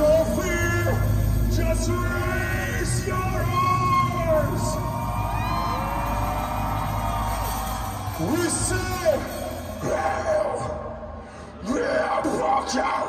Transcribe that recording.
no fear, just raise your arms. We say, hell, yeah, fuck your.